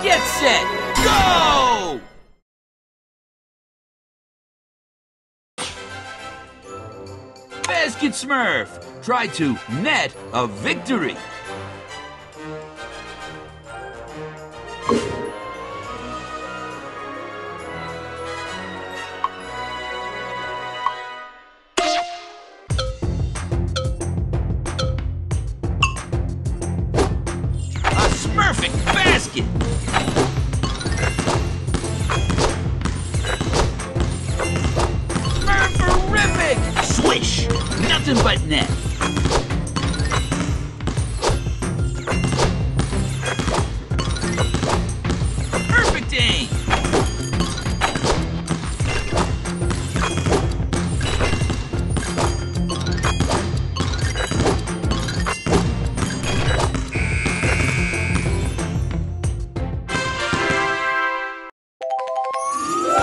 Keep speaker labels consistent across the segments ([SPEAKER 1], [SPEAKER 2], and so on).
[SPEAKER 1] Get set, go! Basket Smurf, try to net a victory. Swish! Nothing but net. Perfect aim!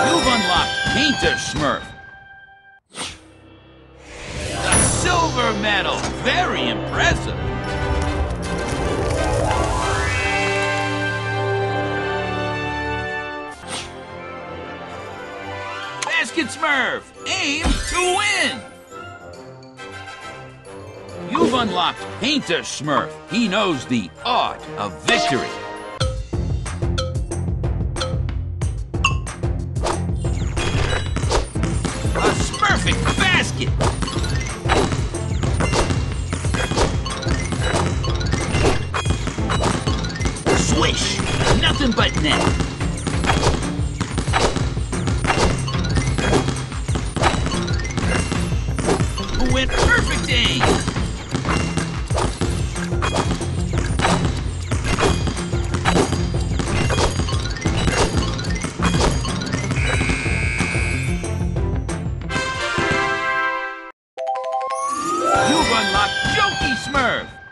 [SPEAKER 1] You've unlocked Painter Smurf. Silver medal. Very impressive. Basket Smurf. Aim to win. You've unlocked Painter Smurf. He knows the art of victory. A Smurfic basket! nothing but net. Went perfect aim. You've unlocked Jokey Smurf!